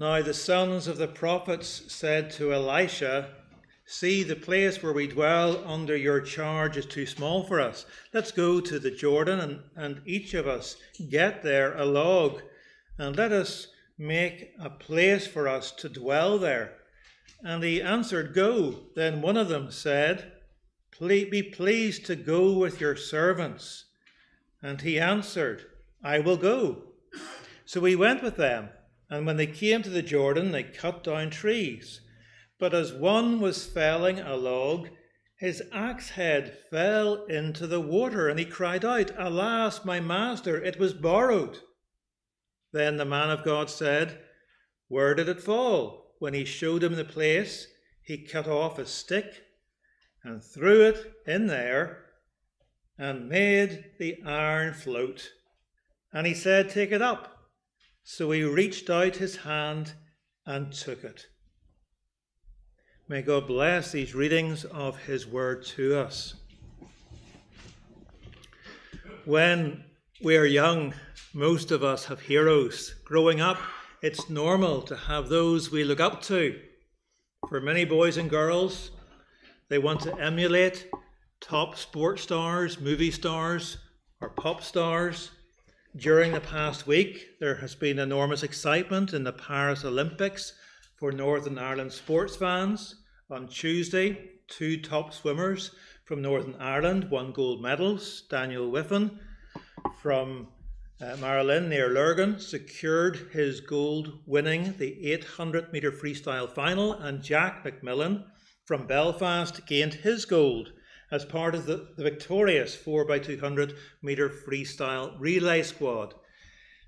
Now the sons of the prophets said to Elisha, See, the place where we dwell under your charge is too small for us. Let's go to the Jordan and, and each of us get there a log, and let us make a place for us to dwell there. And he answered, Go. Then one of them said, Be pleased to go with your servants. And he answered, I will go. So he went with them, and when they came to the Jordan, they cut down trees. But as one was felling a log, his axe head fell into the water, and he cried out, Alas, my master, it was borrowed. Then the man of God said, Where did it fall? When he showed him the place, he cut off a stick and threw it in there and made the iron float. And he said, Take it up. So he reached out his hand and took it. May God bless these readings of His Word to us. When we are young, most of us have heroes. Growing up, it's normal to have those we look up to. For many boys and girls, they want to emulate top sports stars, movie stars, or pop stars. During the past week, there has been enormous excitement in the Paris Olympics for Northern Ireland sports fans. On Tuesday, two top swimmers from Northern Ireland won gold medals. Daniel Wiffen from uh, Magheralin near Lurgan secured his gold, winning the 800 metre freestyle final, and Jack McMillan from Belfast gained his gold as part of the, the victorious 4x200 metre freestyle relay squad.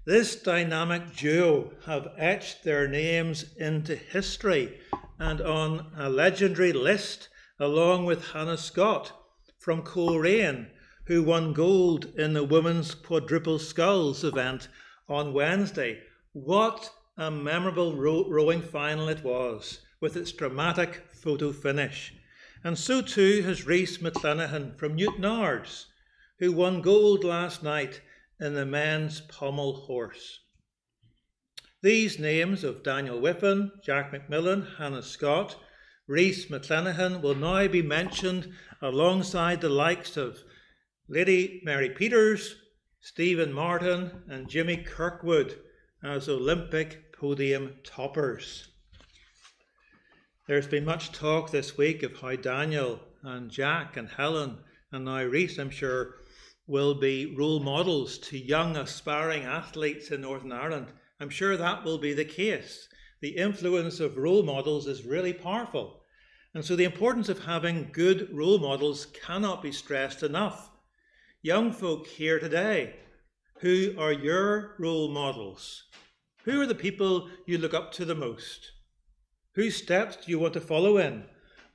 This dynamic duo have etched their names into history and on a legendary list, along with Hannah Scott from Coleraine, who won gold in the women's quadruple sculls event on Wednesday. What a memorable row- rowing final it was, with its dramatic photo finish. And so too has Rhys McClenaghan from Newtownards, who won gold last night in the men's pommel horse. These names of Daniel Wiffen, Jack McMillan, Hannah Scott, Rhys McClenaghan will now be mentioned alongside the likes of Lady Mary Peters, Stephen Martin, and Jimmy Kirkwood as Olympic podium toppers. There's been much talk this week of how Daniel and Jack and Helen and now Rhys, I'm sure, will be role models to young aspiring athletes in Northern Ireland I'm sure that will be the case. The influence of role models is really powerful. And so the importance of having good role models cannot be stressed enough. Young folk here today, who are your role models? Who are the people you look up to the most? Whose steps do you want to follow in?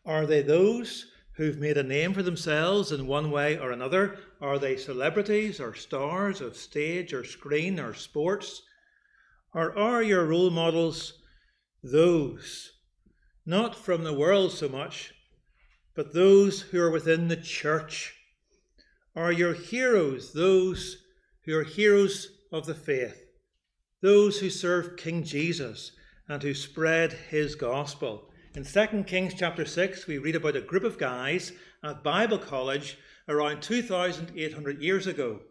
Are they those who've made a name for themselves in one way or another? Are they celebrities or stars of stage or screen or sports? Or are your role models those, not from the world so much, but those who are within the church? Are your heroes those who are heroes of the faith, those who serve King Jesus and who spread his gospel? In 2 Kings chapter 6, we read about a group of guys at Bible college around 2,800 years ago.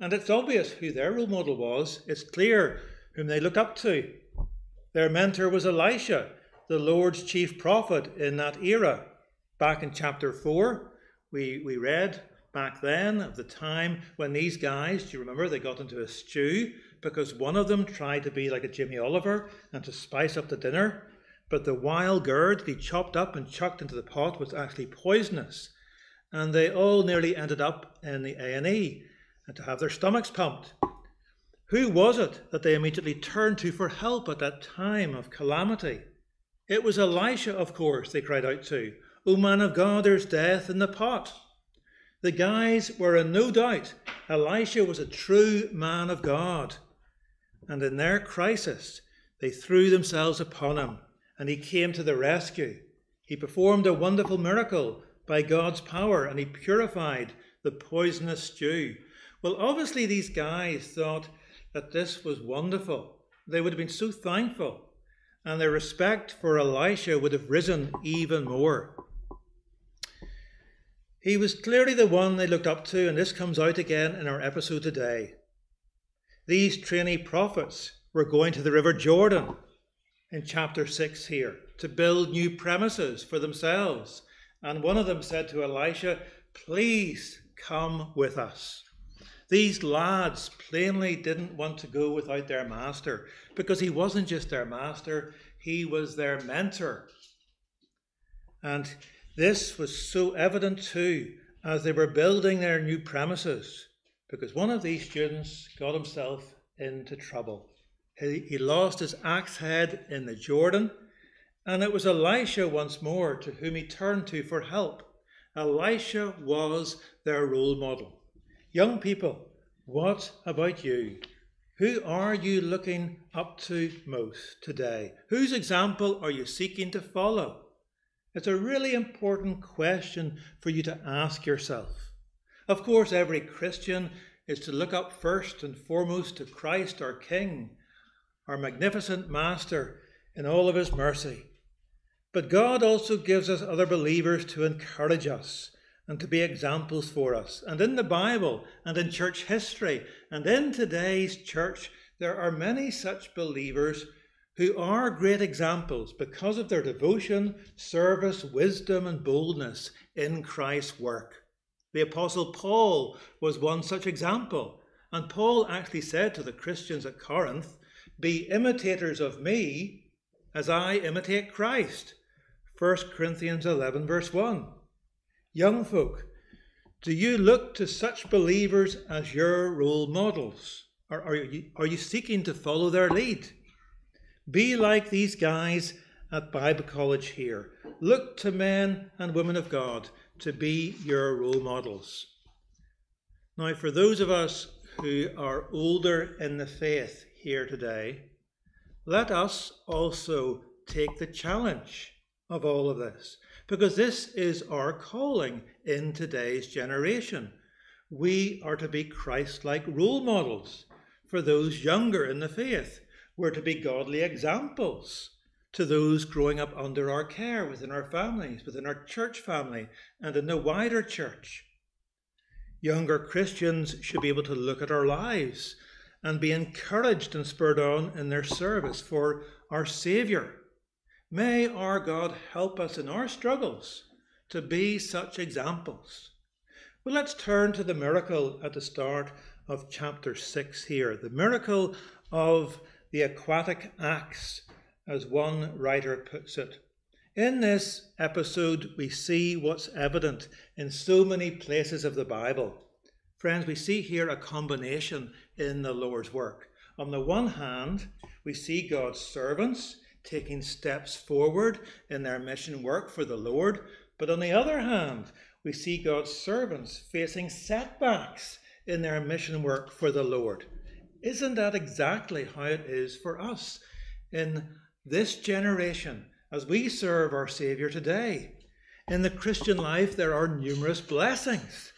And it's obvious who their role model was. It's clear whom they look up to. Their mentor was Elisha, the Lord's chief prophet in that era. Back in chapter 4, we, we read back then of the time when these guys, do you remember, they got into a stew because one of them tried to be like a Jimmy Oliver and to spice up the dinner. But the wild gourd he chopped up and chucked into the pot was actually poisonous. And they all nearly ended up in the A&E and to have their stomachs pumped. Who was it that they immediately turned to for help at that time of calamity? It was Elisha, of course, they cried out to. O man of God, there's death in the pot. The guys were in no doubt Elisha was a true man of God. And in their crisis, they threw themselves upon him, and he came to the rescue. He performed a wonderful miracle by God's power, and he purified the poisonous stew. Well, obviously, these guys thought that this was wonderful. They would have been so thankful. and their respect for Elisha would have risen even more. He was clearly the one they looked up to, and this comes out again in our episode today. These trainee prophets were going to the River Jordan in chapter 6 here to build new premises for themselves. And one of them said to Elisha, Please come with us. These lads plainly didn't want to go without their master because he wasn't just their master, he was their mentor. And this was so evident too as they were building their new premises because one of these students got himself into trouble. He, he lost his axe head in the Jordan, and it was Elisha once more to whom he turned to for help. Elisha was their role model. Young people, what about you? Who are you looking up to most today? Whose example are you seeking to follow? It's a really important question for you to ask yourself. Of course, every Christian is to look up first and foremost to Christ, our King, our magnificent Master, in all of His mercy. But God also gives us other believers to encourage us and to be examples for us. And in the Bible and in church history and in today's church, there are many such believers who are great examples because of their devotion, service, wisdom, and boldness in Christ's work. The Apostle Paul was one such example, and Paul actually said to the Christians at Corinth, Be imitators of me as I imitate Christ. 1 Corinthians 11, verse 1. Young folk, do you look to such believers as your role models? Or are you, are you seeking to follow their lead? Be like these guys at Bible College here. Look to men and women of God to be your role models. Now, for those of us who are older in the faith here today, let us also take the challenge of all of this, because this is our calling in today's generation. We are to be Christ like role models for those younger in the faith. We're to be godly examples to those growing up under our care within our families, within our church family, and in the wider church. Younger Christians should be able to look at our lives and be encouraged and spurred on in their service for our Saviour. May our God help us in our struggles to be such examples. Well, let's turn to the miracle at the start of chapter 6 here the miracle of the aquatic axe, as one writer puts it. In this episode, we see what's evident in so many places of the Bible. Friends, we see here a combination in the Lord's work. On the one hand, we see God's servants taking steps forward in their mission work for the Lord. But on the other hand, we see God's servants facing setbacks in their mission work for the Lord. Isn't that exactly how it is for us in this generation as we serve our Saviour today? In the Christian life, there are numerous blessings,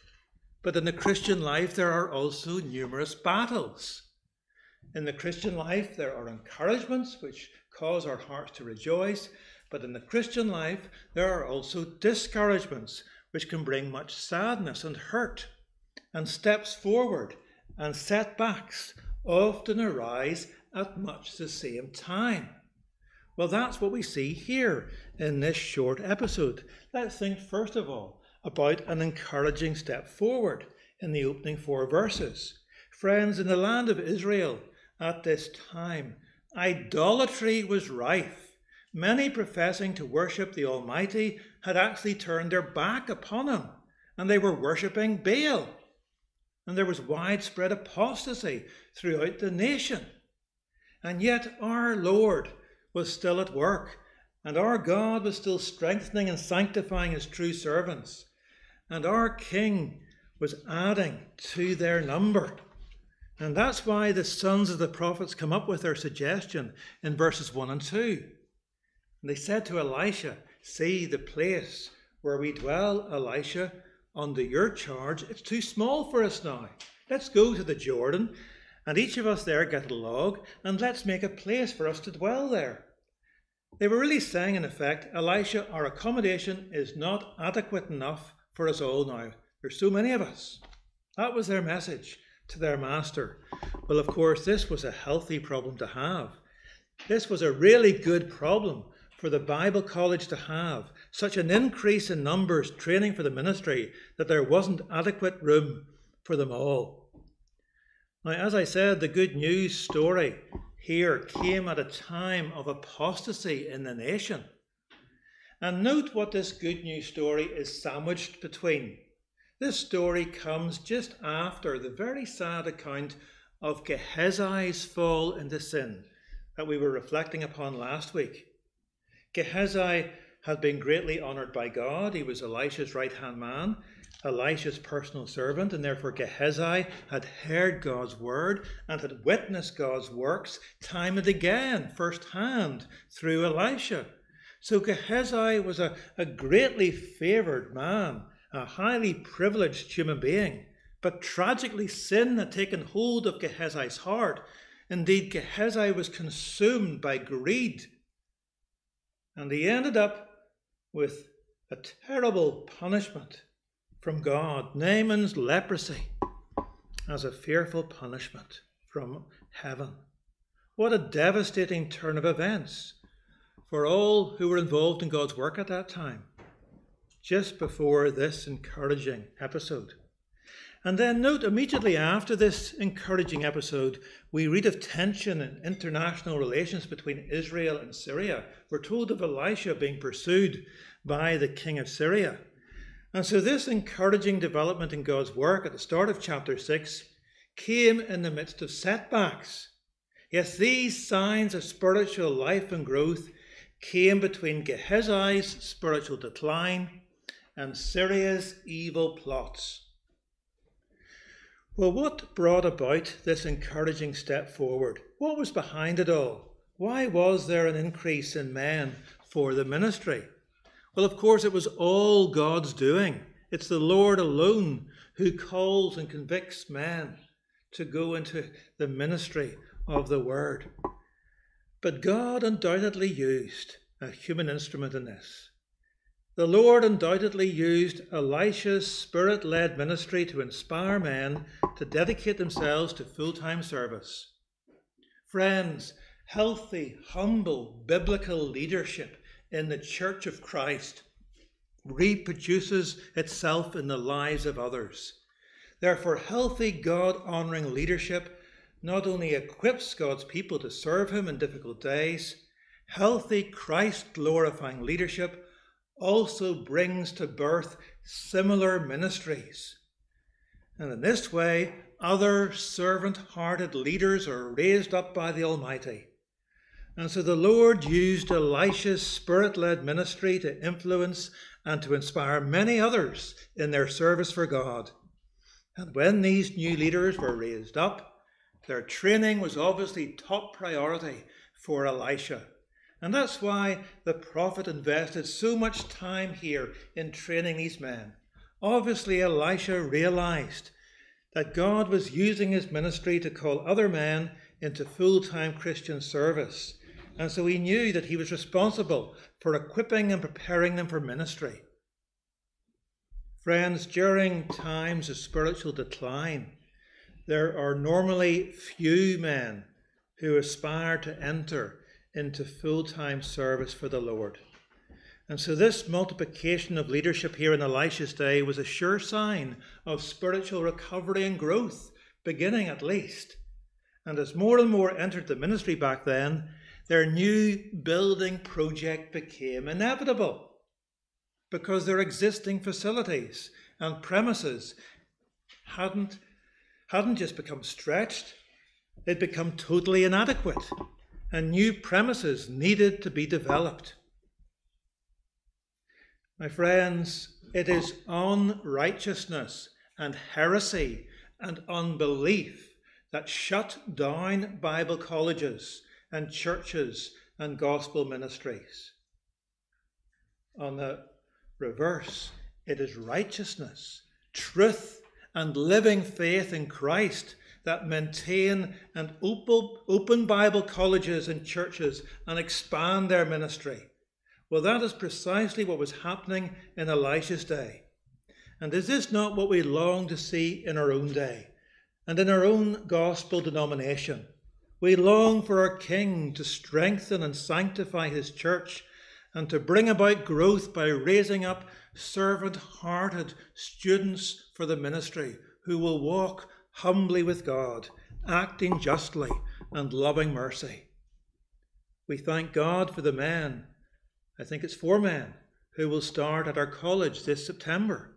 but in the Christian life, there are also numerous battles. In the Christian life, there are encouragements which cause our hearts to rejoice, but in the Christian life, there are also discouragements which can bring much sadness and hurt, and steps forward and setbacks often arise at much the same time. Well, that's what we see here in this short episode. Let's think first of all about an encouraging step forward in the opening four verses. Friends, in the land of Israel at this time, idolatry was rife. Many professing to worship the Almighty had actually turned their back upon Him, and they were worshipping Baal and there was widespread apostasy throughout the nation. And yet our Lord was still at work, and our God was still strengthening and sanctifying his true servants, and our King was adding to their number. And that's why the sons of the prophets come up with their suggestion in verses 1 and 2. And they said to Elisha, See the place where we dwell, Elisha, under your charge, it's too small for us now. Let's go to the Jordan, and each of us there get a log, and let's make a place for us to dwell there. They were really saying, in effect, Elisha, our accommodation is not adequate enough for us all now. There's so many of us. That was their message to their master. Well, of course, this was a healthy problem to have. This was a really good problem for the Bible College to have. Such an increase in numbers training for the ministry that there wasn't adequate room for them all. Now, as I said, the good news story here came at a time of apostasy in the nation. And note what this good news story is sandwiched between. This story comes just after the very sad account of Gehazi's fall into sin that we were reflecting upon last week. Gehazi had been greatly honoured by God. He was Elisha's right hand man, Elisha's personal servant, and therefore Gehazi had heard God's word and had witnessed God's works time and again, firsthand, through Elisha. So Gehazi was a, a greatly favoured man, a highly privileged human being. But tragically, sin had taken hold of Gehazi's heart. Indeed, Gehazi was consumed by greed and he ended up with a terrible punishment from God Naaman's leprosy as a fearful punishment from heaven. What a devastating turn of events for all who were involved in God's work at that time, just before this encouraging episode. And then note immediately after this encouraging episode, we read of tension in international relations between Israel and Syria. We're told of Elisha being pursued by the king of Syria. And so, this encouraging development in God's work at the start of chapter 6 came in the midst of setbacks. Yes, these signs of spiritual life and growth came between Gehazi's spiritual decline and Syria's evil plots. Well, what brought about this encouraging step forward? What was behind it all? Why was there an increase in men for the ministry? Well, of course, it was all God's doing. It's the Lord alone who calls and convicts men to go into the ministry of the word. But God undoubtedly used a human instrument in this. The Lord undoubtedly used Elisha's spirit led ministry to inspire men to dedicate themselves to full time service. Friends, healthy, humble, biblical leadership in the Church of Christ reproduces itself in the lives of others. Therefore, healthy, God honouring leadership not only equips God's people to serve Him in difficult days, healthy, Christ glorifying leadership also brings to birth similar ministries. And in this way, other servant hearted leaders are raised up by the Almighty. And so the Lord used Elisha's spirit led ministry to influence and to inspire many others in their service for God. And when these new leaders were raised up, their training was obviously top priority for Elisha. And that's why the prophet invested so much time here in training these men. Obviously, Elisha realized that God was using his ministry to call other men into full time Christian service. And so he knew that he was responsible for equipping and preparing them for ministry. Friends, during times of spiritual decline, there are normally few men who aspire to enter into full time service for the Lord. And so, this multiplication of leadership here in Elisha's day was a sure sign of spiritual recovery and growth, beginning at least. And as more and more entered the ministry back then, their new building project became inevitable because their existing facilities and premises hadn't, hadn't just become stretched, they'd become totally inadequate and new premises needed to be developed. My friends, it is unrighteousness and heresy and unbelief that shut down Bible colleges and churches and gospel ministries. On the reverse, it is righteousness, truth, and living faith in Christ that maintain and open Bible colleges and churches and expand their ministry. Well, that is precisely what was happening in Elisha's day. And is this not what we long to see in our own day and in our own gospel denomination? We long for our King to strengthen and sanctify his church and to bring about growth by raising up servant hearted students for the ministry who will walk humbly with God, acting justly and loving mercy. We thank God for the men, I think it's four men, who will start at our college this September.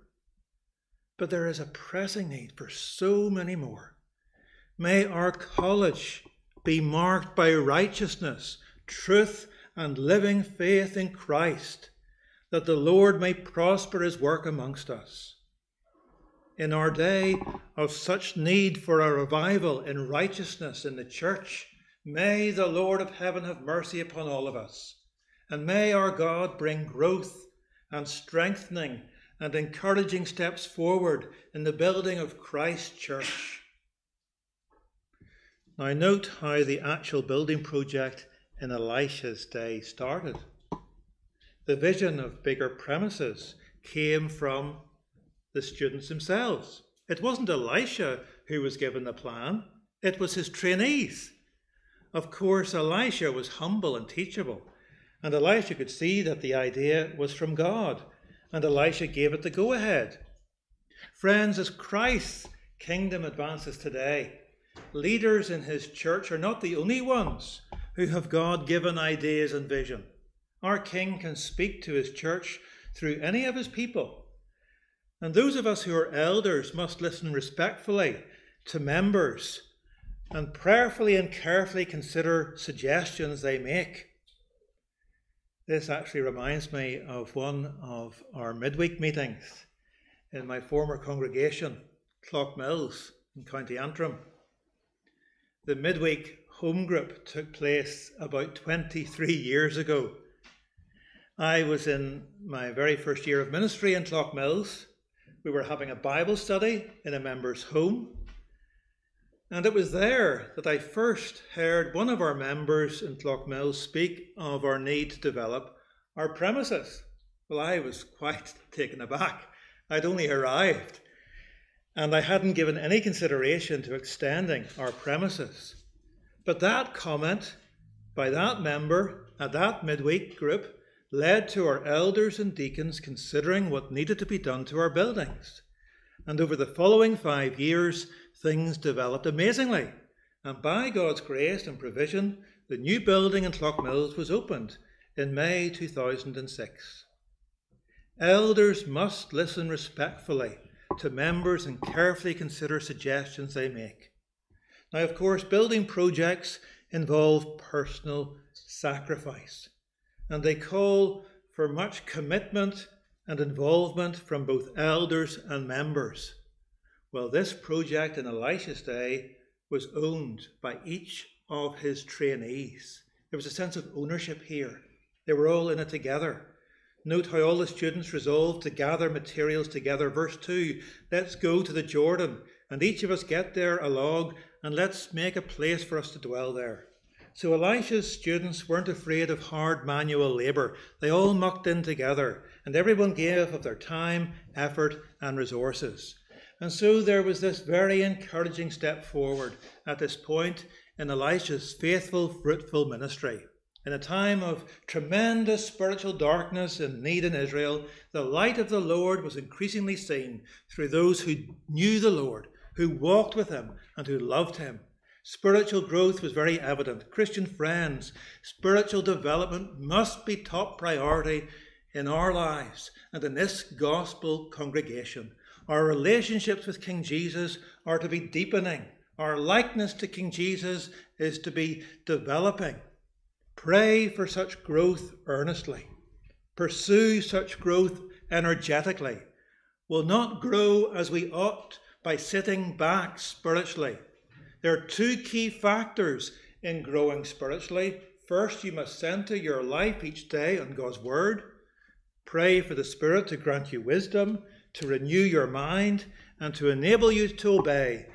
But there is a pressing need for so many more. May our college be marked by righteousness, truth, and living faith in Christ, that the Lord may prosper his work amongst us. In our day of such need for a revival in righteousness in the church, may the Lord of heaven have mercy upon all of us, and may our God bring growth and strengthening and encouraging steps forward in the building of Christ's church. Now, note how the actual building project in Elisha's day started. The vision of bigger premises came from the students themselves. It wasn't Elisha who was given the plan, it was his trainees. Of course, Elisha was humble and teachable, and Elisha could see that the idea was from God, and Elisha gave it the go ahead. Friends, as Christ's kingdom advances today, leaders in his church are not the only ones who have God given ideas and vision. Our King can speak to his church through any of his people. And those of us who are elders must listen respectfully to members and prayerfully and carefully consider suggestions they make. This actually reminds me of one of our midweek meetings in my former congregation, Clough-Mills in County Antrim. The midweek home group took place about 23 years ago. I was in my very first year of ministry in Clough-Mills. We were having a Bible study in a member's home. And it was there that I first heard one of our members in Clough-Mills speak of our need to develop our premises. Well, I was quite taken aback. I'd only arrived, and I hadn't given any consideration to extending our premises. But that comment by that member at that midweek group led to our elders and deacons considering what needed to be done to our buildings. And over the following five years, things developed amazingly. And by God's grace and provision, the new building in Clough-Mills was opened in May 2006. Elders must listen respectfully to members and carefully consider suggestions they make. Now, of course, building projects involve personal sacrifice, and they call for much commitment and involvement from both elders and members. Well, this project in Elisha's day was owned by each of his trainees. There was a sense of ownership here. They were all in it together. Note how all the students resolved to gather materials together. Verse 2 Let's go to the Jordan, and each of us get there a log and let's make a place for us to dwell there. So Elisha's students weren't afraid of hard manual labour. They all mucked in together, and everyone gave of their time, effort, and resources. And so there was this very encouraging step forward at this point in Elisha's faithful, fruitful ministry. In a time of tremendous spiritual darkness and need in Israel, the light of the Lord was increasingly seen through those who knew the Lord who walked with him and who loved him. Spiritual growth was very evident. Christian friends, spiritual development must be top priority in our lives and in this gospel congregation. Our relationships with King Jesus are to be deepening. Our likeness to King Jesus is to be developing. Pray for such growth earnestly. Pursue such growth energetically. Will not grow as we ought by sitting back spiritually. There are two key factors in growing spiritually. First, you must center your life each day on God's Word. Pray for the Spirit to grant you wisdom, to renew your mind, and to enable you to obey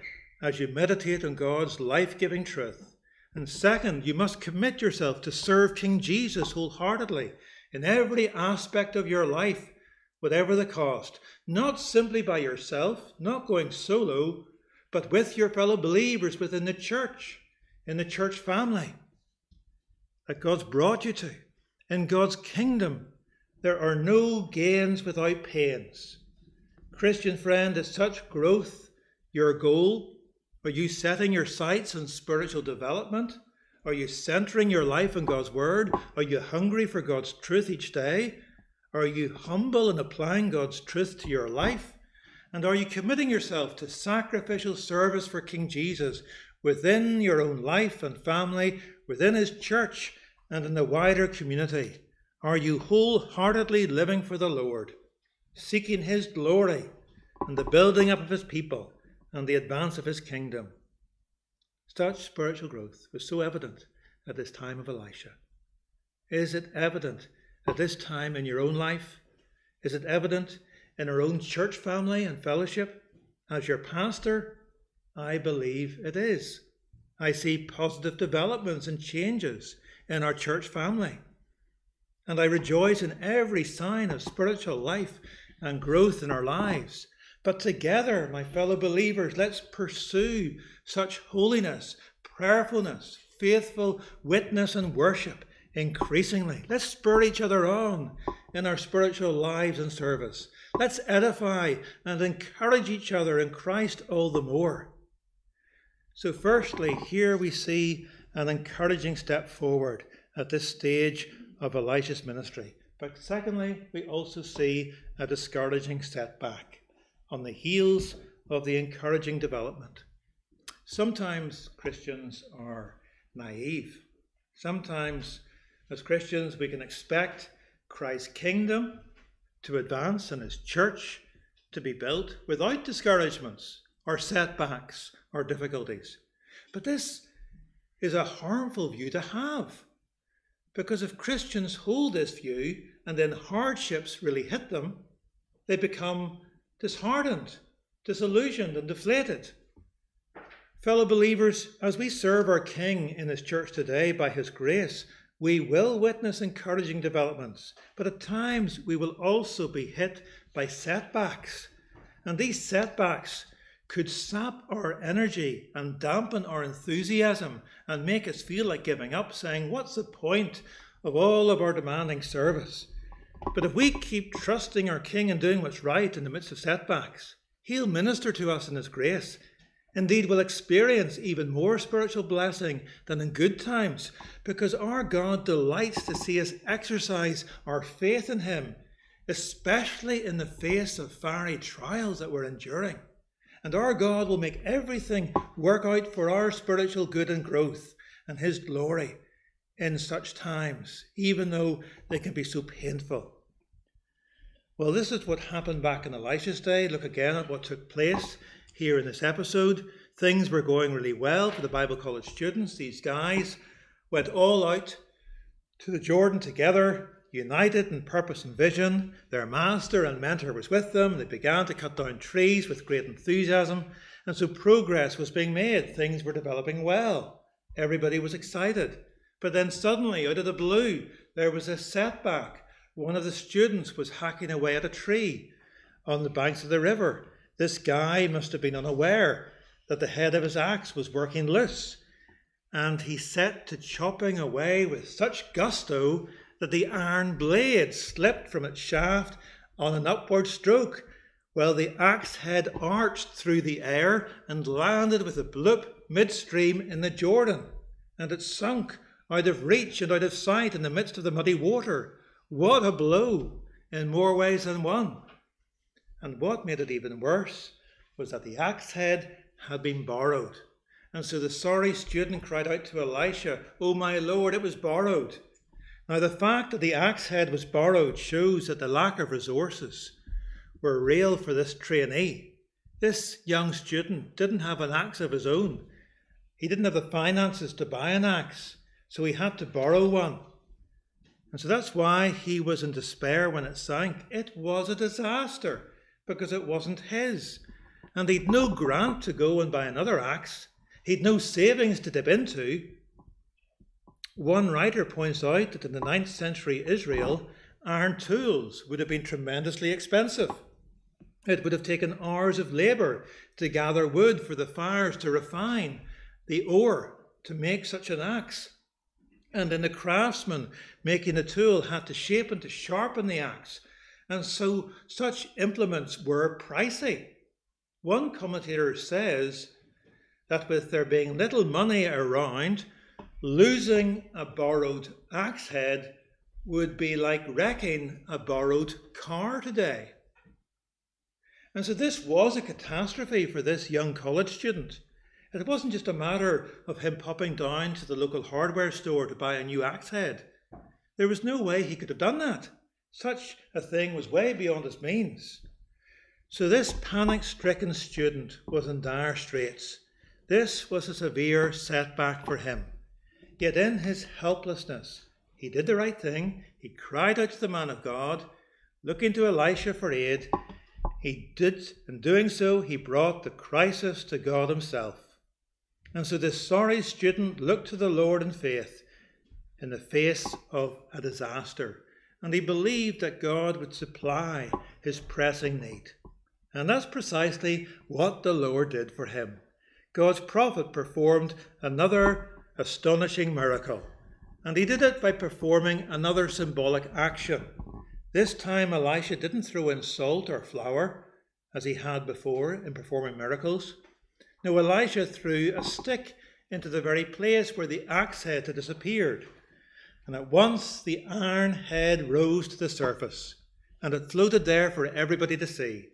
as you meditate on God's life giving truth. And second, you must commit yourself to serve King Jesus wholeheartedly in every aspect of your life, whatever the cost, not simply by yourself, not going solo, but with your fellow believers within the church, in the church family that God's brought you to. In God's kingdom, there are no gains without pains. Christian friend, is such growth your goal? Are you setting your sights on spiritual development? Are you centering your life on God's word? Are you hungry for God's truth each day? Are you humble in applying God's truth to your life? And are you committing yourself to sacrificial service for King Jesus within your own life and family, within his church, and in the wider community? Are you wholeheartedly living for the Lord, seeking his glory and the building up of his people and the advance of his kingdom? Such spiritual growth was so evident at this time of Elisha. Is it evident at this time in your own life? Is it evident in our own church family and fellowship? As your pastor, I believe it is. I see positive developments and changes in our church family. And I rejoice in every sign of spiritual life and growth in our lives. But together, my fellow believers, let's pursue such holiness, prayerfulness, faithful witness, and worship increasingly. Let's spur each other on in our spiritual lives and service. Let's edify and encourage each other in Christ all the more. So, firstly, here we see an encouraging step forward at this stage of Elisha's ministry. But secondly, we also see a discouraging setback on the heels of the encouraging development. Sometimes Christians are naive. Sometimes, as Christians, we can expect Christ's kingdom to advance and his church to be built without discouragements or setbacks or difficulties. But this is a harmful view to have. Because if Christians hold this view and then hardships really hit them, they become disheartened, disillusioned, and deflated. Fellow believers, as we serve our King in His church today by His grace, we will witness encouraging developments, but at times we will also be hit by setbacks. And these setbacks could sap our energy and dampen our enthusiasm and make us feel like giving up, saying, What's the point of all of our demanding service? But if we keep trusting our King and doing what's right in the midst of setbacks, He'll minister to us in His grace. Indeed, we'll experience even more spiritual blessing than in good times, because our God delights to see us exercise our faith in Him, especially in the face of fiery trials that we're enduring. And our God will make everything work out for our spiritual good and growth and His glory in such times, even though they can be so painful. Well, this is what happened back in Elisha's day. Look again at what took place here in this episode. Things were going really well for the Bible college students. These guys went all out to the Jordan together United in purpose and vision, their master and mentor was with them. They began to cut down trees with great enthusiasm, and so progress was being made. Things were developing well. Everybody was excited. But then suddenly, out of the blue, there was a setback. One of the students was hacking away at a tree on the banks of the river. This guy must have been unaware that the head of his axe was working loose, and he set to chopping away with such gusto that the iron blade slipped from its shaft on an upward stroke, while the axe head arched through the air and landed with a bloop midstream in the Jordan, and it sunk out of reach and out of sight in the midst of the muddy water. What a blow in more ways than one! And what made it even worse was that the axe head had been borrowed. And so the sorry student cried out to Elisha, Oh my Lord, it was borrowed. Now, the fact that the axe head was borrowed shows that the lack of resources were real for this trainee. This young student didn't have an axe of his own. He didn't have the finances to buy an axe, so he had to borrow one. And so that's why he was in despair when it sank. It was a disaster because it wasn't his. and he'd no grant to go and buy another axe. He'd no savings to dip into. One writer points out that in the 9th century Israel, iron tools would have been tremendously expensive. It would have taken hours of labour to gather wood for the fires to refine the ore to make such an axe. And then the craftsman making the tool had to shape and to sharpen the axe. And so such implements were pricey. One commentator says that with there being little money around, losing a borrowed axe head would be like wrecking a borrowed car today. And so this was a catastrophe for this young college student. It wasn't just a matter of him popping down to the local hardware store to buy a new axe head. There was no way he could have done that. Such a thing was way beyond his means. So this panic stricken student was in dire straits. This was a severe setback for him. Yet in his helplessness, he did the right thing. He cried out to the man of God, looking to Elisha for aid, he did, in doing so, he brought the crisis to God Himself. And so this sorry student looked to the Lord in faith in the face of a disaster, and he believed that God would supply his pressing need. And that's precisely what the Lord did for him. God's prophet performed another astonishing miracle, and he did it by performing another symbolic action. This time Elisha didn't throw in salt or flour, as he had before in performing miracles. No, Elisha threw a stick into the very place where the axe head had disappeared. And at once the iron head rose to the surface, and it floated there for everybody to see.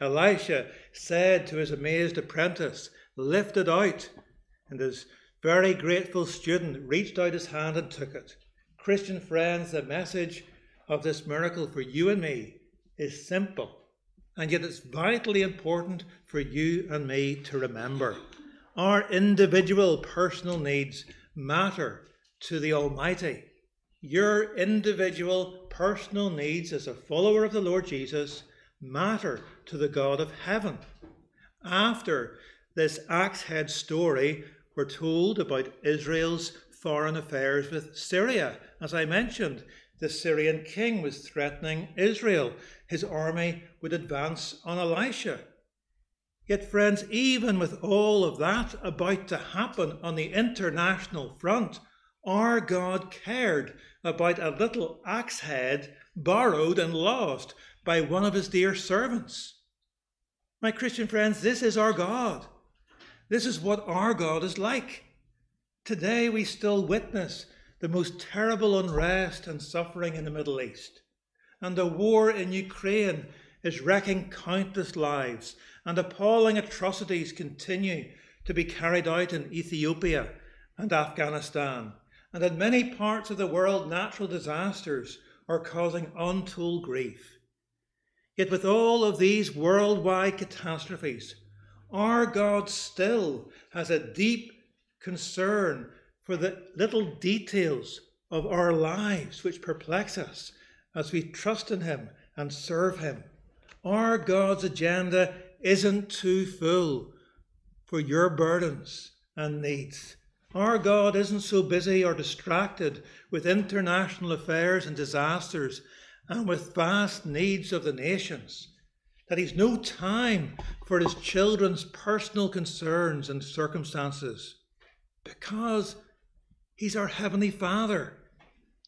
Elisha said to his amazed apprentice, Lift it out. And his very grateful student reached out his hand and took it. Christian friends, the message of this miracle for you and me is simple, and yet it's vitally important for you and me to remember. Our individual personal needs matter to the Almighty. Your individual personal needs as a follower of the Lord Jesus matter to the God of heaven. After this axe head story, we're told about Israel's foreign affairs with Syria. As I mentioned, the Syrian king was threatening Israel. His army would advance on Elisha. Yet, friends, even with all of that about to happen on the international front, our God cared about a little axe head borrowed and lost by one of his dear servants. My Christian friends, this is our God. This is what our God is like. Today we still witness the most terrible unrest and suffering in the Middle East. And the war in Ukraine is wrecking countless lives, and appalling atrocities continue to be carried out in Ethiopia and Afghanistan. And in many parts of the world, natural disasters are causing untold grief. Yet, with all of these worldwide catastrophes, our God still has a deep concern for the little details of our lives which perplex us as we trust in Him and serve Him. Our God's agenda isn't too full for your burdens and needs. Our God isn't so busy or distracted with international affairs and disasters and with vast needs of the nations that He's no time for His children's personal concerns and circumstances because He's our Heavenly Father,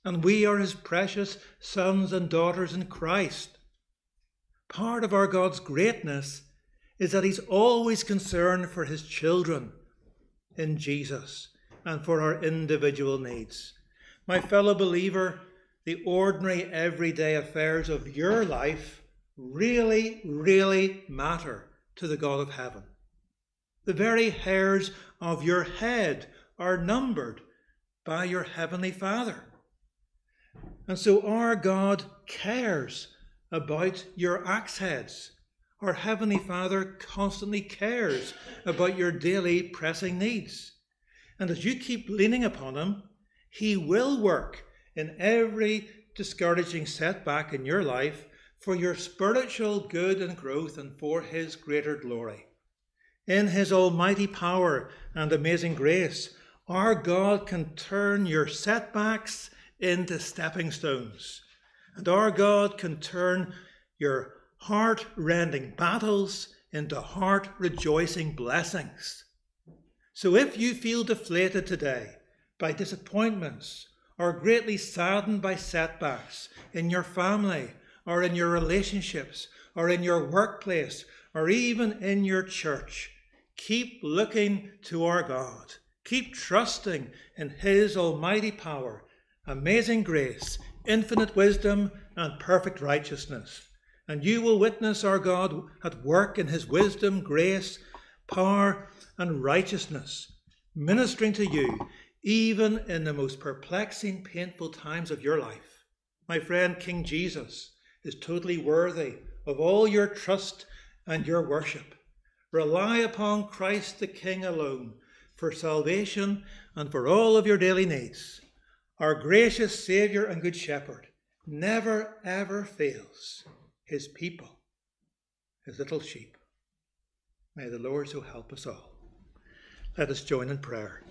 and we are His precious sons and daughters in Christ. Part of our God's greatness is that He's always concerned for His children in Jesus and for our individual needs. My fellow believer, the ordinary everyday affairs of your life really, really matter to the God of heaven. The very hairs of your head are numbered by your Heavenly Father. And so our God cares about your axe heads. Our Heavenly Father constantly cares about your daily pressing needs. And as you keep leaning upon Him, He will work in every discouraging setback in your life for your spiritual good and growth and for his greater glory. In his almighty power and amazing grace, our God can turn your setbacks into stepping stones. And our God can turn your heart rending battles into heart rejoicing blessings. So if you feel deflated today by disappointments or greatly saddened by setbacks in your family or in your relationships or in your workplace or even in your church, keep looking to our God. Keep trusting in His almighty power, amazing grace, infinite wisdom, and perfect righteousness. And you will witness our God at work in His wisdom, grace, power, and righteousness, ministering to you even in the most perplexing, painful times of your life. My friend, King Jesus is totally worthy of all your trust and your worship. Rely upon Christ the King alone for salvation and for all of your daily needs. Our gracious Saviour and Good Shepherd never ever fails his people, his little sheep. May the Lord so help us all. Let us join in prayer.